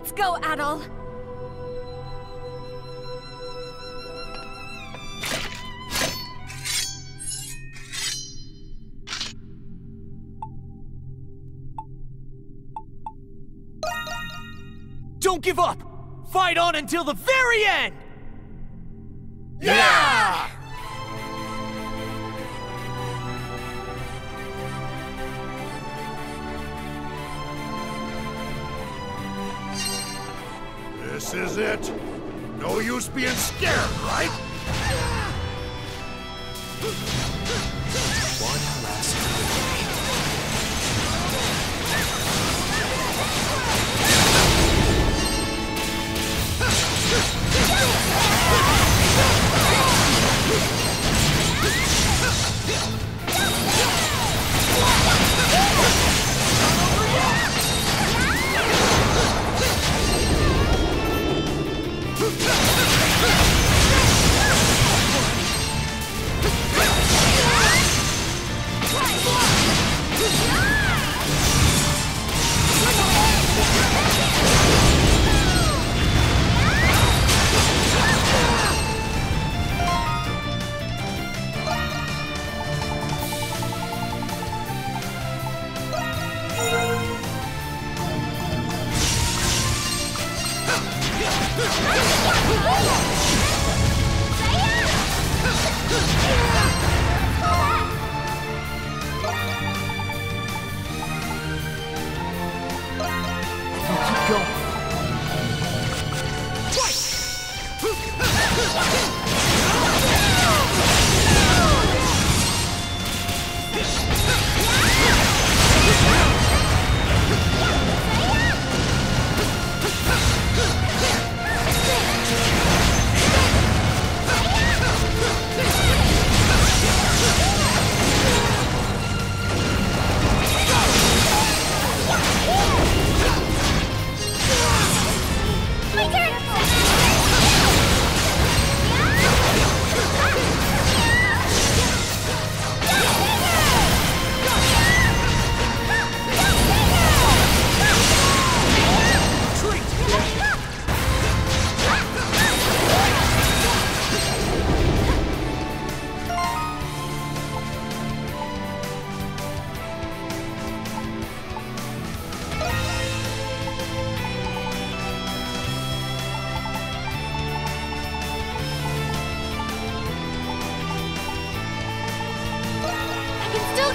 Let's go, Adol. Don't give up! Fight on until the very end! Yeah! This is it. No use being scared, right? Yeah!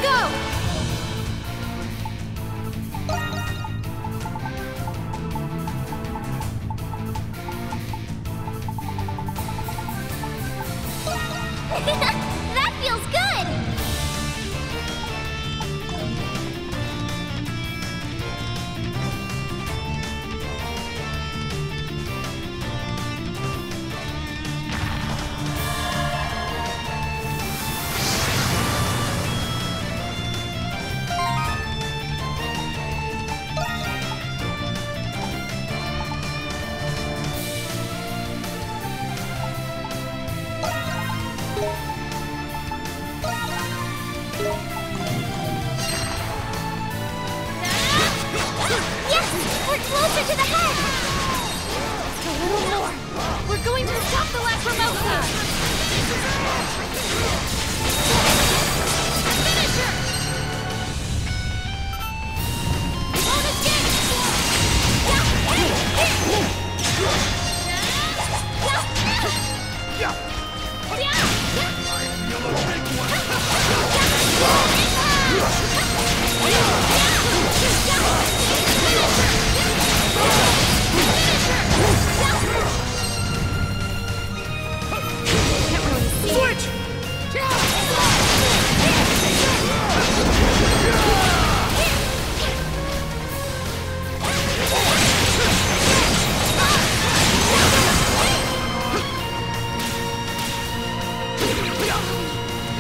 go!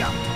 양파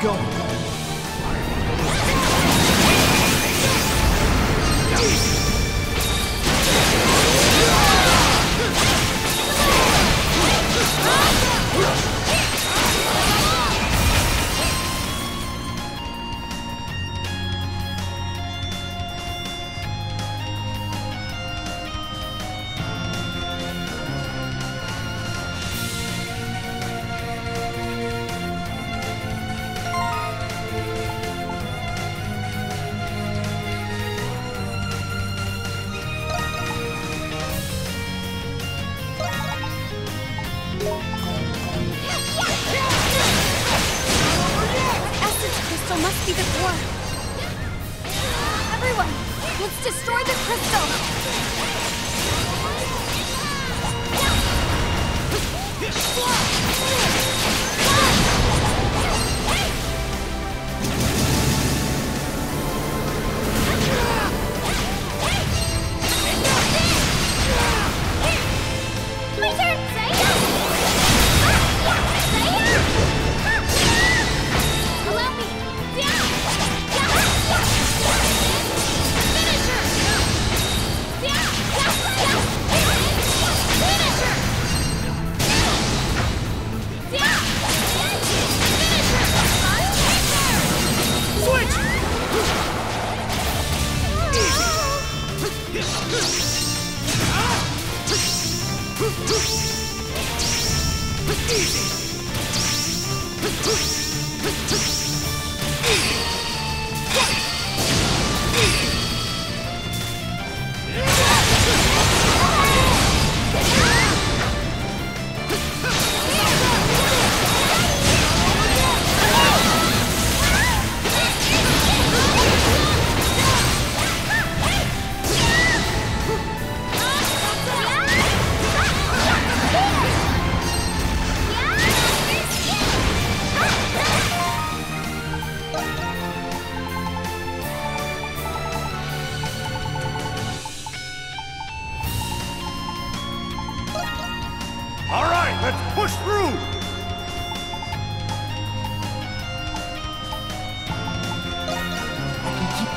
Go. All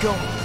going.